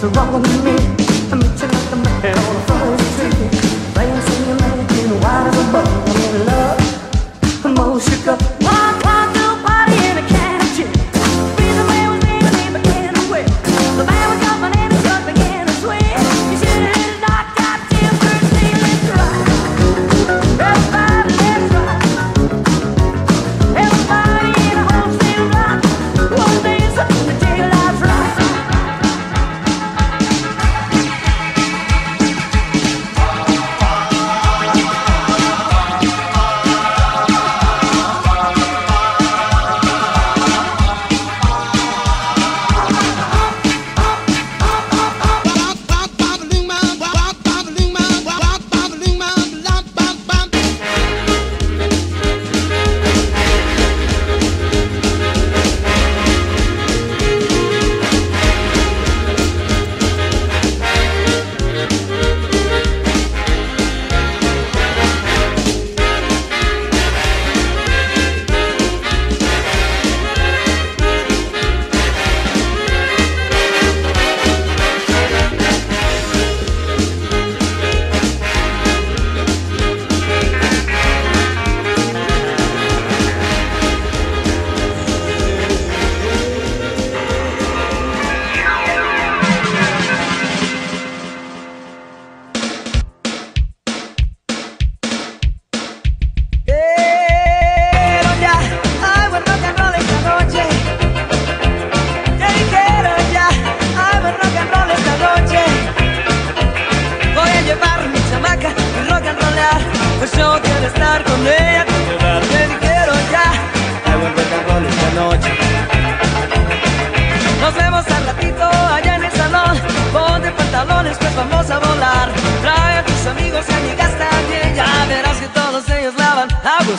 Todo el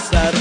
mundo